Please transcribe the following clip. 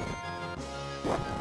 you